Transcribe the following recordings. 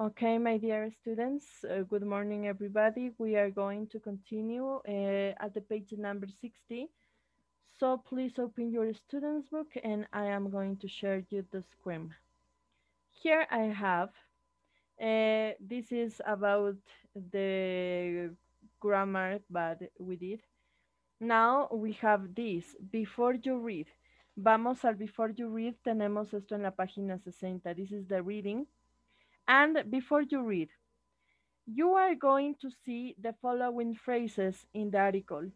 Okay, my dear students, uh, good morning, everybody. We are going to continue uh, at the page number 60. So please open your student's book and I am going to share you the screen. Here I have, uh, this is about the grammar, but we did. Now we have this, before you read. Vamos al before you read, tenemos esto en la página 60. This is the reading. And before you read, you are going to see the following phrases in the article.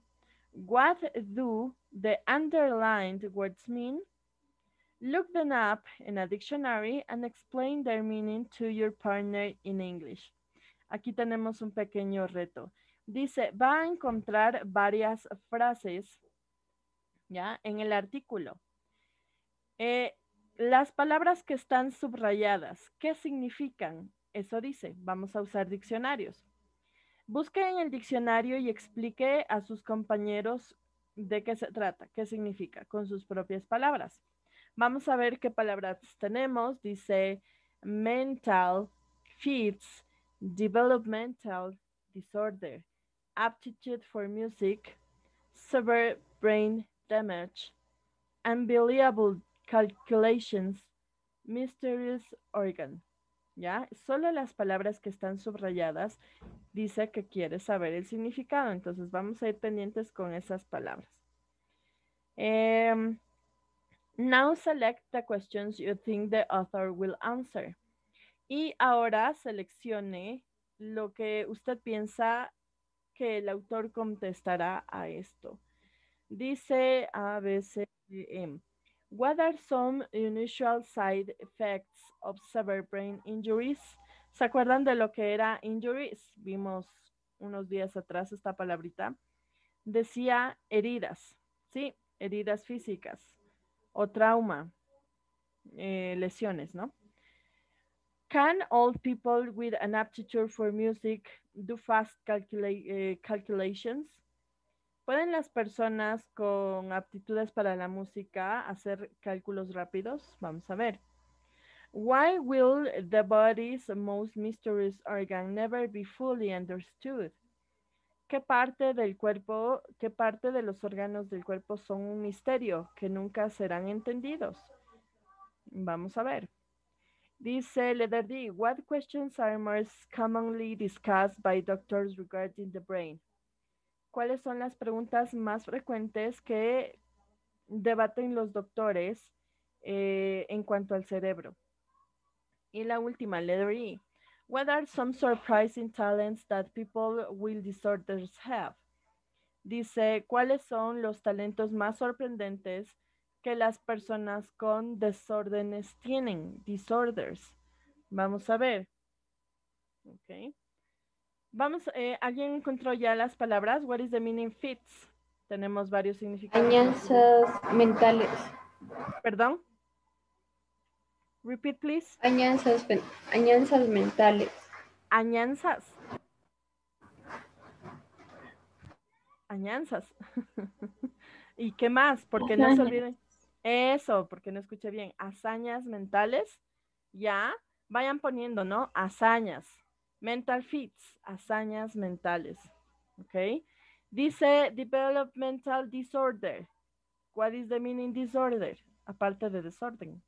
What do the underlined words mean? Look them up in a dictionary and explain their meaning to your partner in English. Aquí tenemos un pequeño reto. Dice, va a encontrar varias frases, ¿ya? En el artículo. Eh, las palabras que están subrayadas, ¿qué significan? Eso dice, vamos a usar diccionarios. Busque en el diccionario y explique a sus compañeros de qué se trata, qué significa, con sus propias palabras. Vamos a ver qué palabras tenemos. Dice mental, fits, developmental disorder, aptitude for music, severe brain damage, unbelievable calculations, mysterious organ. ¿Ya? Solo las palabras que están subrayadas dice que quiere saber el significado. Entonces vamos a ir pendientes con esas palabras. Um, now select the questions you think the author will answer. Y ahora seleccione lo que usted piensa que el autor contestará a esto. Dice A, B, C, D, E. What are some unusual side effects of severe brain injuries? ¿Se acuerdan de lo que era injuries? Vimos unos días atrás esta palabrita. Decía heridas, ¿sí? Heridas físicas o trauma, eh, lesiones, ¿no? Can old people with an aptitude for music do fast eh, calculations? ¿Pueden las personas con aptitudes para la música hacer cálculos rápidos? Vamos a ver. Why will the body's most mysterious organ never be fully understood? ¿Qué parte del cuerpo, qué parte de los órganos del cuerpo son un misterio que nunca serán entendidos? Vamos a ver. Dice letter D, what questions are most commonly discussed by doctors regarding the brain? ¿Cuáles son las preguntas más frecuentes que debaten los doctores eh, en cuanto al cerebro? Y la última, letter E. What are some surprising talents that people with disorders have? Dice, ¿cuáles son los talentos más sorprendentes que las personas con desórdenes tienen? Disorders. Vamos a ver. Okay. Vamos, eh, ¿alguien encontró ya las palabras? What is the meaning fits? Tenemos varios significados. Añanzas mentales. ¿Perdón? Repeat, please. Añanzas, añanzas mentales. Añanzas. Añanzas. ¿Y qué más? Porque no se olviden. Eso, porque no escuché bien. Hazañas mentales. Ya. Vayan poniendo, ¿no? Hazañas. Mental fits, hazañas mentales. ¿Ok? Dice developmental disorder. What is the meaning disorder? Aparte de desorden.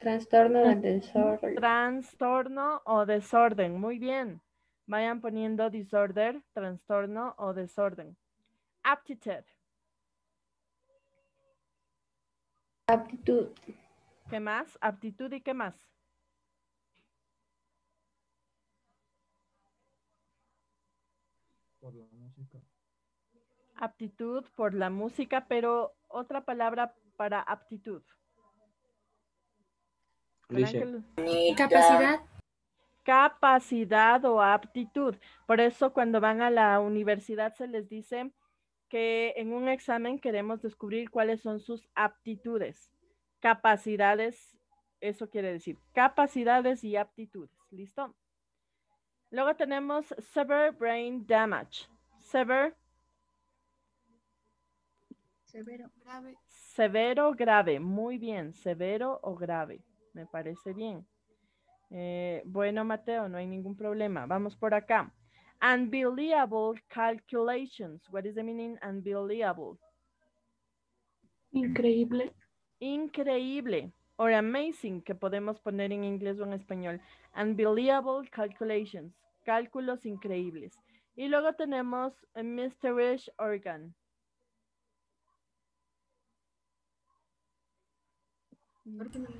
Trastorno de desorden. Trastorno o desorden. Muy bien. Vayan poniendo disorder, trastorno o desorden. Aptitude. Aptitud. ¿Qué más? Aptitud y qué más? por la música. Aptitud por la música, pero otra palabra para aptitud. Capacidad. Capacidad o aptitud. Por eso cuando van a la universidad se les dice que en un examen queremos descubrir cuáles son sus aptitudes. Capacidades, eso quiere decir, capacidades y aptitudes. ¿Listo? Luego tenemos severe brain damage. Severe. Severo, grave. Severo, grave. Muy bien. Severo o grave. Me parece bien. Eh, bueno, Mateo, no hay ningún problema. Vamos por acá. Unbelievable calculations. What is the meaning unbelievable? Increíble. Increíble. Or amazing, que podemos poner en inglés o en español. Unbelievable calculations. Cálculos increíbles. Y luego tenemos a mysterious organ.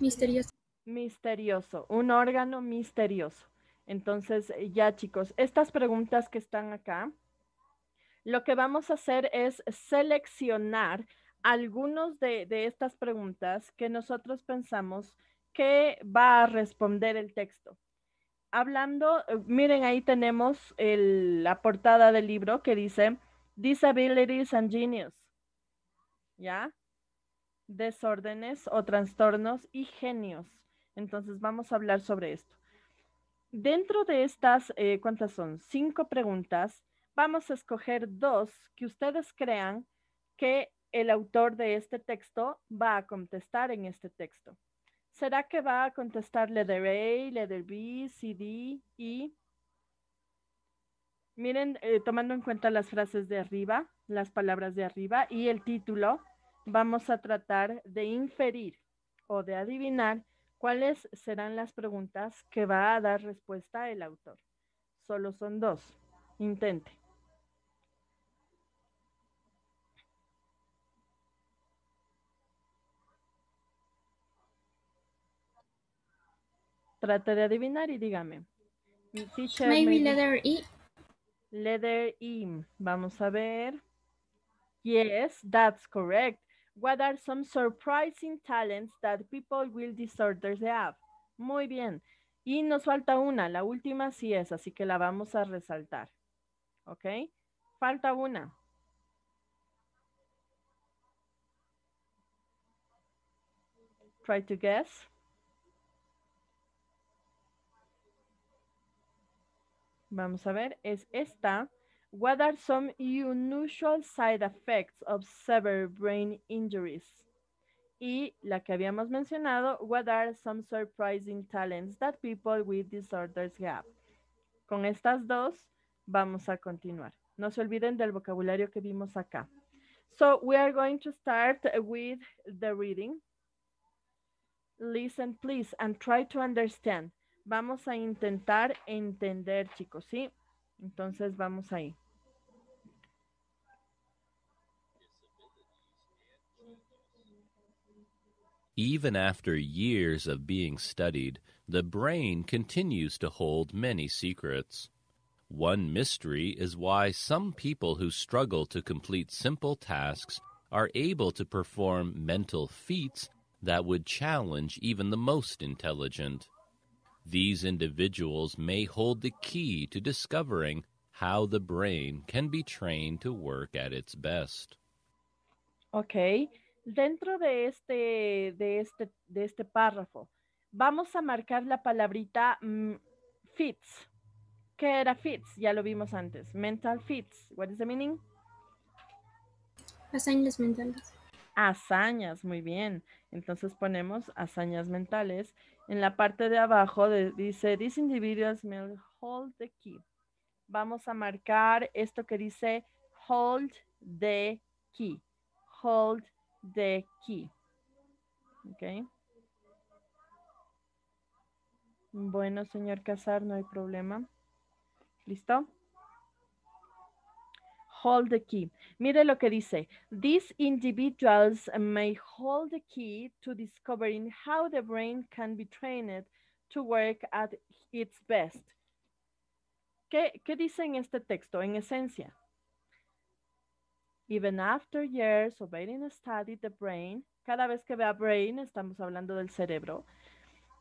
Misterioso. Misterioso, un órgano misterioso. Entonces, ya chicos, estas preguntas que están acá, lo que vamos a hacer es seleccionar algunos de, de estas preguntas que nosotros pensamos que va a responder el texto. Hablando, eh, miren, ahí tenemos el- la portada del libro que dice Disabilities and Genius. ¿Ya? Desórdenes o trastornos y genios. Entonces vamos a hablar sobre esto. Dentro de estas, eh, ¿cuántas son? Cinco preguntas. Vamos a escoger dos que ustedes crean que el autor de este texto va a contestar en este texto. ¿Será que va a contestar letter A, letter B, C, D, E? Miren, eh, tomando en cuenta las frases de arriba, las palabras de arriba y el título, vamos a tratar de inferir o de adivinar cuáles serán las preguntas que va a dar respuesta el autor. Solo son dos. Intente. Trate de adivinar y dígame. Mi teacher, Maybe maybe- letter E. Letter E. Vamos a ver. Yes, that's correct. What are some surprising talents that people with disorders have? Muy bien. Y nos falta una, la última sí es, así que la vamos a resaltar. ¿Ok? Falta una. Try to guess. Vamos a ver, es esta. What are some unusual side effects of severe brain injuries? Y la que habíamos mencionado, what are some surprising talents that people with disorders have? Con estas dos vamos a continuar. No se olviden del vocabulario que vimos acá. So we are going to start with the reading. Listen, please, and try to understand. Vamos a intentar entender, chicos, ¿sí? Entonces vamos ahí. Even after years of being studied, the brain continues to hold many secrets. One mystery is why some people who struggle to complete simple tasks are able to perform mental feats that would challenge even the most intelligent. These individuals may hold the key to discovering how the brain can be trained to work at its best. Ok, dentro de este, de este, de este párrafo, vamos a marcar la palabrita mm, fits. ¿Qué era fits? Ya lo vimos antes. Mental fits. What is the meaning? Hazañas mentales. Hazañas, muy bien. Entonces ponemos hazañas mentales. En la parte de abajo de- dice, these individuals may hold the key. Vamos a marcar esto que dice hold the key. Hold the key. Ok. Bueno, señor Casar, no hay problema. ¿Listo? Hold the key. Mire lo que dice. These individuals may hold the key to discovering how the brain can be trained to work at its best. ¿Qué, qué dice en este texto? En esencia, even after years of having studied the brain, cada vez que vea brain, estamos hablando del cerebro,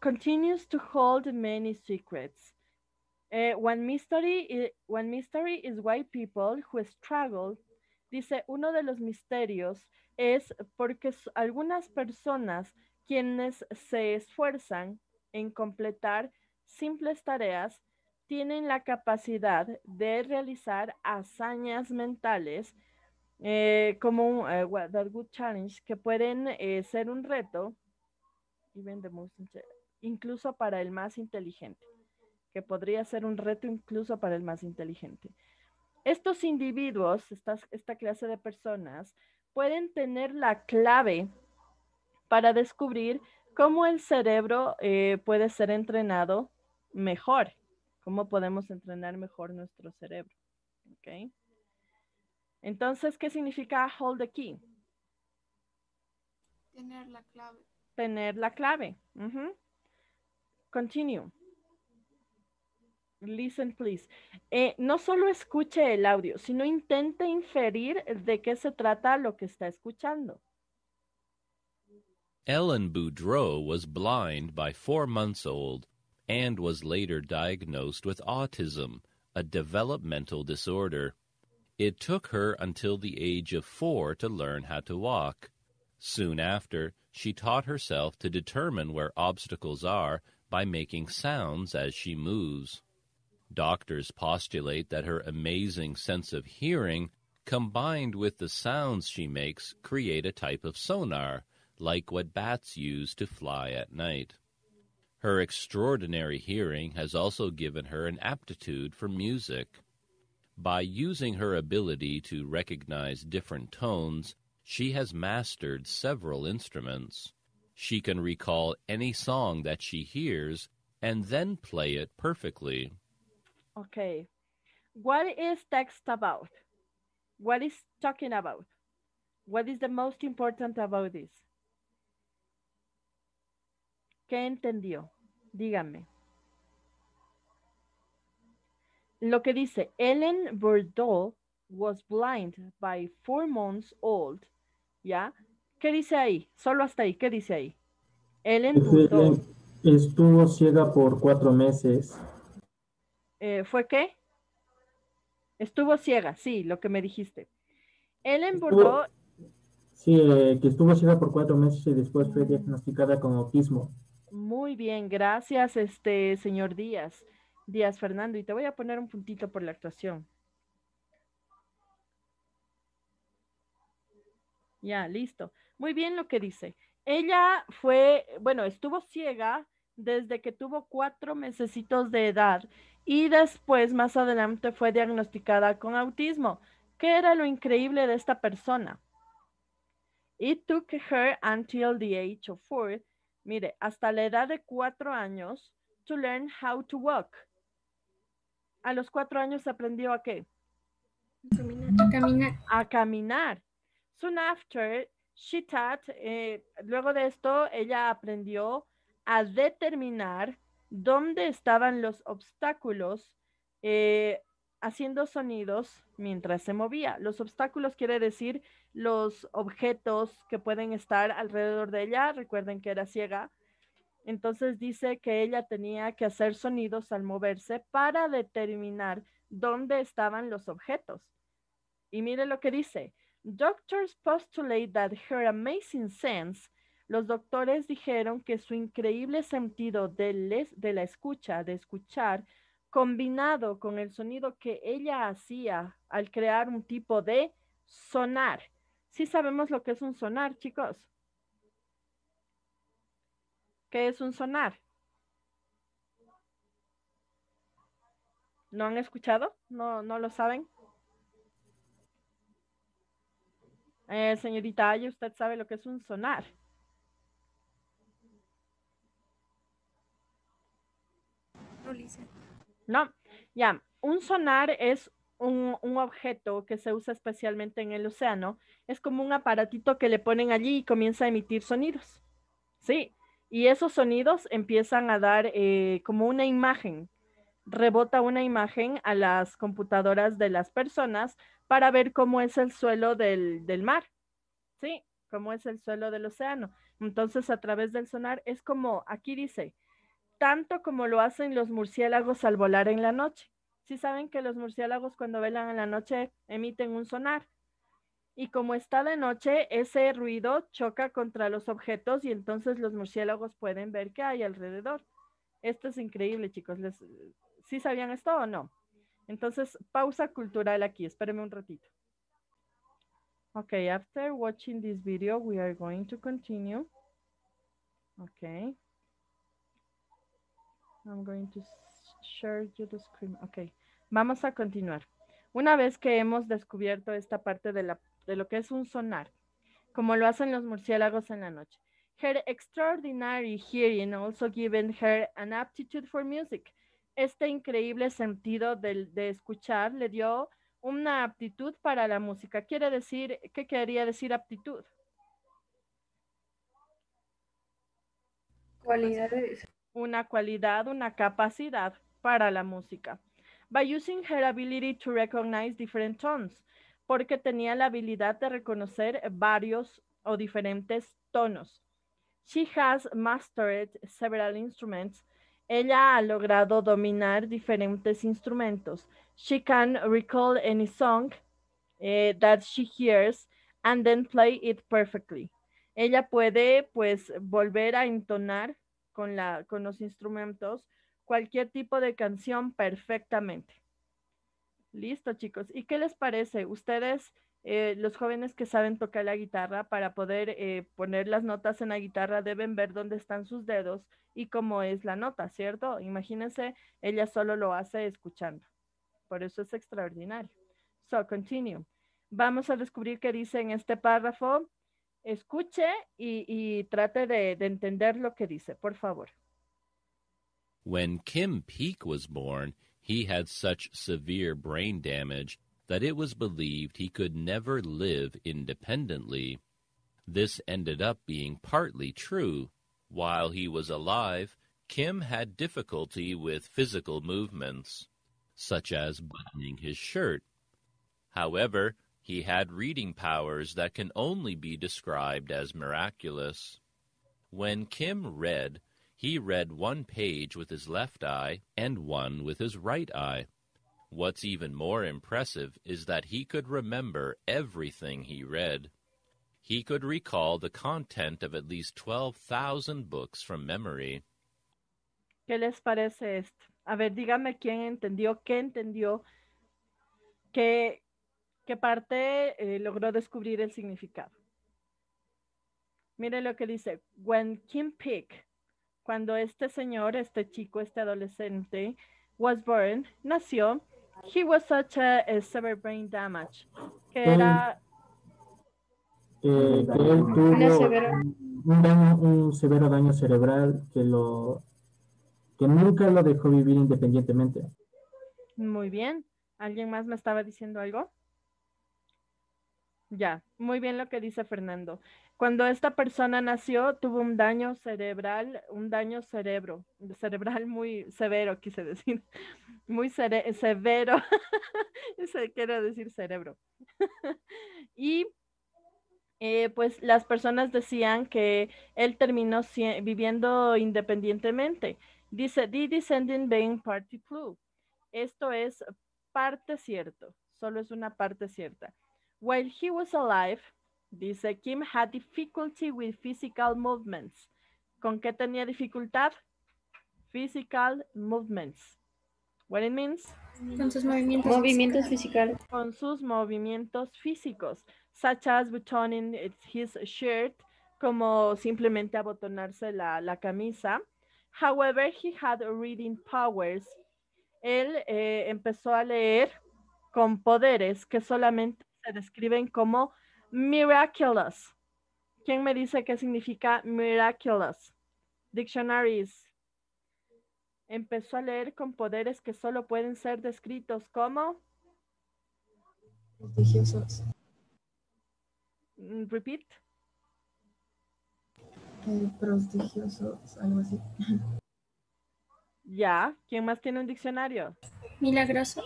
continues to hold many secrets. Eh, one, mystery i- one mystery is why people who struggle, dice, uno de los misterios es porque algunas personas quienes se esfuerzan en completar simples tareas tienen la capacidad de realizar hazañas mentales eh, como un eh, good challenge que pueden eh, ser un reto even the most incluso para el más inteligente, que podría ser un reto incluso para el más inteligente. Estos individuos, estas- esta clase de personas, pueden tener la clave para descubrir cómo el cerebro puede ser entrenado mejor, cómo podemos entrenar mejor nuestro cerebro. ¿ok? Entonces, ¿qué significa hold the key? Tener la clave. Tener la clave. Ujú. Continue. Listen, please. Eh, no solo escuche el audio, sino intente inferir de qué se trata lo que está escuchando. Ellen Boudreau was blind by four months old and was later diagnosed with autism, a developmental disorder. It took her until the age of four to learn how to walk. Soon after, she taught herself to determine where obstacles are by making sounds as she moves. Doctors postulate that her amazing sense of hearing, combined with the sounds she makes, create a type of sonar, like what bats use to fly at night. Her extraordinary hearing has also given her an aptitude for music. By using her ability to recognize different tones, she has mastered several instruments. She can recall any song that she hears and then play it perfectly. Okay. What is text about? What is talking about? What is the most important about this? ¿Qué entendió? Dígame. Lo que dice, Ellen Bordeaux was blind by four months old. ¿Ya? ¿Qué dice ahí? Solo hasta ahí. ¿Qué dice ahí? Ellen Bordeaux. Estuvo ciega por cuatro meses. eh, ¿Fue qué? Estuvo ciega, sí, lo que me dijiste. Ellen Estuvo- Bordeaux Sí, eh, que estuvo ciega por cuatro meses y después fue diagnosticada con autismo. Muy bien, gracias, este señor Díaz, Díaz Fernando, y te voy a poner un puntito por la actuación. Ya, listo. Muy bien lo que dice. Ella fue, bueno, estuvo ciega desde que tuvo cuatro mesecitos de edad y después, más adelante, fue diagnosticada con autismo. ¿Qué era lo increíble de esta persona? It took her until the age of four mire, hasta la edad de cuatro años, to learn how to walk. A los cuatro años aprendió a qué? A caminar. A caminar. Soon after, she taught, eh, luego de esto, ella aprendió a determinar dónde estaban los obstáculos eh, haciendo sonidos mientras se movía. Los obstáculos quiere decir los objetos que pueden estar alrededor de ella. Recuerden que era ciega. Entonces dice que ella tenía que hacer sonidos al moverse para determinar dónde estaban los objetos. Y mire lo que dice. Doctors postulate that her amazing sense, los doctores dijeron que su increíble sentido de, les- de la escucha, de escuchar, combinado con el sonido que ella hacía al crear un tipo de sonar. Sí sabemos lo que es un sonar, chicos. ¿Qué es un sonar? ¿No han escuchado? ¿No, no lo saben? Eh, señorita ¿usted sabe lo que es un sonar? No, Lisa. No, ya, un sonar es un, un objeto que se usa especialmente en el océano. Es como un aparatito que le ponen allí y comienza a emitir sonidos. Sí, y esos sonidos empiezan a dar eh, como una imagen. Rebota una imagen a las computadoras de las personas para ver cómo es el suelo del, del mar. Sí, cómo es el suelo del océano. Entonces, a través del sonar es como, aquí dice, tanto como lo hacen los murciélagos al volar en la noche. Si saben que los murciélagos cuando velan en la noche emiten un sonar. Y como está de noche, ese ruido choca contra los objetos y entonces los murciélagos pueden ver qué hay alrededor. Esto es increíble, chicos. Les, ¿Sí sabían esto o no? Entonces, pausa cultural aquí. Espérenme un ratito. Okay, after watching this video, we are going to continue. Okay. I'm going to share you the screen. Ok, vamos a continuar. Una vez que hemos descubierto esta parte de, la, de lo que es un sonar, como lo hacen los murciélagos en la noche. Her extraordinary hearing also given her an aptitude for music. Este increíble sentido de, de escuchar le dio una aptitud para la música. Quiere decir, ¿qué quería decir aptitud? Cualidades. Una cualidad, una capacidad para la música. By using her ability to recognize different tones, porque tenía la habilidad de reconocer varios o diferentes tonos. She has mastered several instruments. Ella ha logrado dominar diferentes instrumentos. She can recall any song eh, that she hears and then play it perfectly. Ella puede pues volver a entonar con, la, con los instrumentos cualquier tipo de canción perfectamente. Listo, chicos. ¿Y qué les parece? Ustedes, eh, los jóvenes que saben tocar la guitarra, para poder eh, poner las notas en la guitarra, deben ver dónde están sus dedos y cómo es la nota, ¿cierto? Imagínense, ella solo lo hace escuchando. Por eso es extraordinario. So, continue. Vamos a descubrir qué dice en este párrafo. Escuche y, trate de, de entender lo que dice, por favor. When Kim Peek was born, he had such severe brain damage that it was believed he could never live independently. This ended up being partly true. While he was alive, Kim had difficulty with physical movements, such as buttoning his shirt. However, he had reading powers that can only be described as miraculous. When Kim read, he read one page with his left eye and one with his right eye. What's even more impressive is that he could remember everything he read. He could recall the content of at least 12,000 books from memory. ¿Qué les parece esto? A ver, dígame quién entendió, qué entendió, qué, qué parte eh, logró descubrir el significado. Mire lo que dice, when Kim Peek, cuando este señor, este chico, este adolescente, was born, nació, he was such a, a severe brain damage, que era, Eh, que él tuvo un, daño- un severo daño cerebral que lo que nunca lo dejó vivir independientemente. muy bien, ¿alguien más me estaba diciendo algo? Ya, muy bien lo que dice Fernando. Cuando esta persona nació, tuvo un daño cerebral, un daño cerebro, cerebral muy severo, quise decir, muy cere- severo, se quiere decir cerebro. y eh, pues las personas decían que él terminó viviendo independientemente. Dice, the descending being party clue. Esto es parte cierto, solo es una parte cierta. While he was alive, dice, Kim had difficulty with physical movements. ¿Con qué tenía dificultad? Physical movements. What it means? Con sus movimientos. Movimientos físicos. Con sus movimientos físicos, such as buttoning his shirt, como simplemente abotonarse la, la camisa. However, he had reading powers. Él eh, empezó a leer con poderes que solamente se describen como miraculous. ¿Quién me dice qué significa miraculous? Dictionaries. Empezó a leer con poderes que solo pueden ser descritos como, prodigiosos, mm, repeat, eh, prodigiosos, algo así. ya. ¿Quién más tiene un diccionario? Milagroso.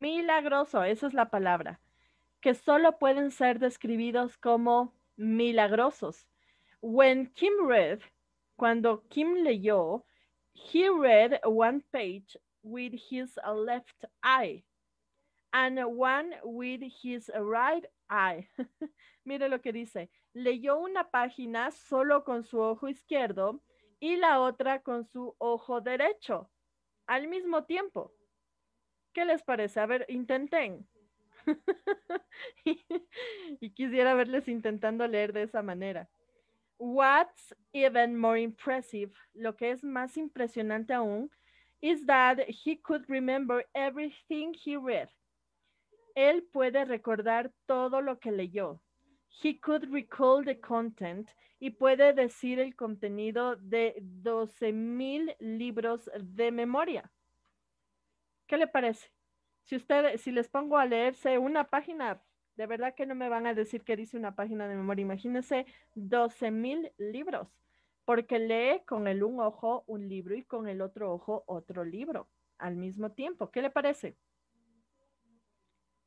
Milagroso, esa es la palabra. Que solo pueden ser describidos como milagrosos. When Kim read, cuando Kim leyó, he read one page with his left eye and one with his right eye. Mire lo que dice. Leyó una página solo con su ojo izquierdo y la otra con su ojo derecho al mismo tiempo. ¿Qué les parece? A ver, intenten. y, quisiera verles intentando leer de esa manera. What's even more impressive, lo que es más impresionante aún, is that he could remember everything he read. Él puede recordar todo lo que leyó. He could recall the content y puede decir el contenido de 12,000 libros de memoria. ¿Qué le parece? Si usted, si les pongo a leerse una página, de verdad que no me van a decir que dice una página de memoria. Imagínense 12,000 libros, porque lee con el un ojo un libro y con el otro ojo otro libro al mismo tiempo. ¿Qué le parece?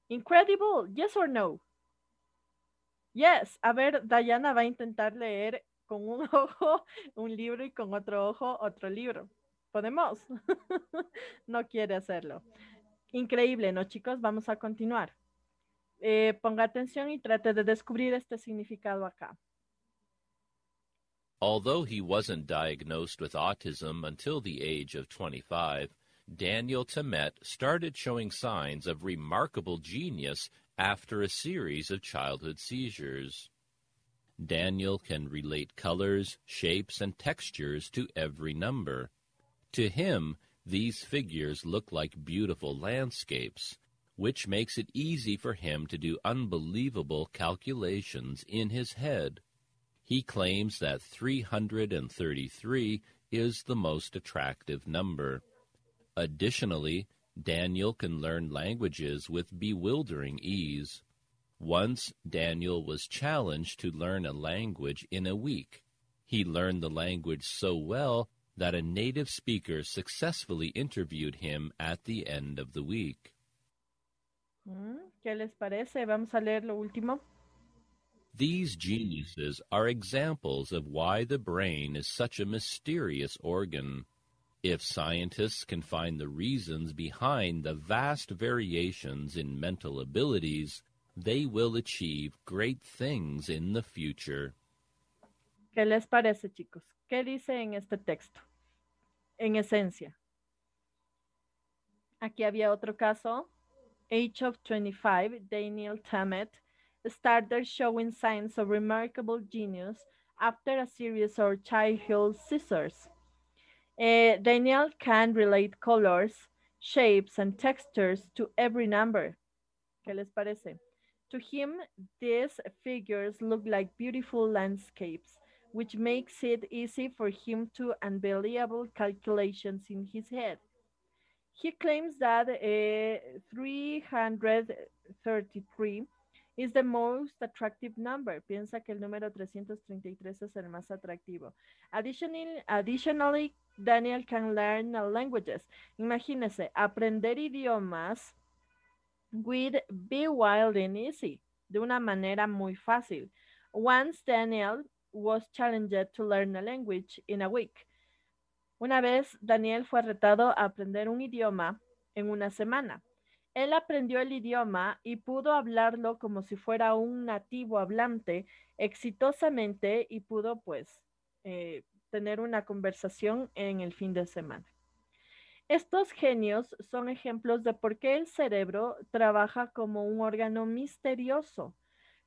Incredible, yes or no? Yes, a ver, Diana va a intentar leer con un ojo un libro y con otro ojo otro libro. ¿Podemos? no quiere hacerlo. Increíble, ¿no, chicos? Vamos a continuar. Eh, ponga atención y trate de descubrir este significado acá. Although he wasn't diagnosed with autism until the age of 25, Daniel Tammet started showing signs of remarkable genius after a series of childhood seizures. Daniel can relate colors, shapes, and textures to every number. To him, these figures look like beautiful landscapes, which makes it easy for him to do unbelievable calculations in his head. He claims that 333 is the most attractive number. Additionally, Daniel can learn languages with bewildering ease. Once Daniel was challenged to learn a language in a week. He learned the language so well that a native speaker successfully interviewed him at the end of the week. Mm, ¿Qué les parece? Vamos a leer lo último. These geniuses are examples of why the brain is such a mysterious organ. If scientists can find the reasons behind the vast variations in mental abilities, they will achieve great things in the future. ¿Qué les parece, chicos? ¿Qué dice en este texto? En esencia. Aquí había otro caso. Age of 25, Daniel Tammet started showing signs of remarkable genius after a series of childhood seizures. Uh, Daniel can relate colors, shapes, and textures to every number. ¿Qué les parece? To him, these figures look like beautiful landscapes, which makes it easy for him to unbelievable calculations in his head. He claims that uh, 333 is the most attractive number. Piensa que el número 333 es el más atractivo. Additionally, additionally Daniel can learn languages. Imagínese, aprender idiomas with be wild and easy, de una manera muy fácil. Once Daniel was challenged to learn a language in a week. Una vez Daniel fue retado a aprender un idioma en una semana. Él aprendió el idioma y pudo hablarlo como si fuera un nativo hablante exitosamente y pudo pues eh, tener una conversación en el fin de semana. Estos genios son ejemplos de por qué el cerebro trabaja como un órgano misterioso.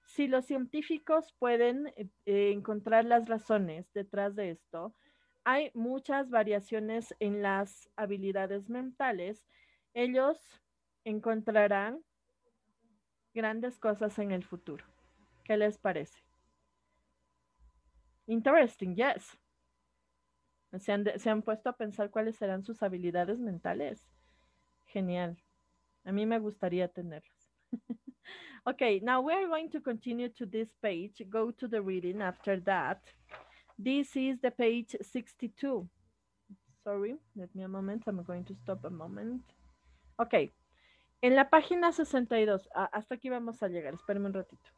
Si los científicos pueden eh, encontrar las razones detrás de esto, hay muchas variaciones en las habilidades mentales. Ellos encontrarán grandes cosas en el futuro. ¿Qué les parece? Interesting, yes. Se han, se han puesto a pensar cuáles serán sus habilidades mentales. Genial. A mí me gustaría tenerlas. okay, now we're going to continue to this page. Go to the reading after that. This is the page 62. Sorry, let me a moment. I'm going to stop a moment. Ok. En la página 62, hasta aquí vamos a llegar. Espérenme un ratito.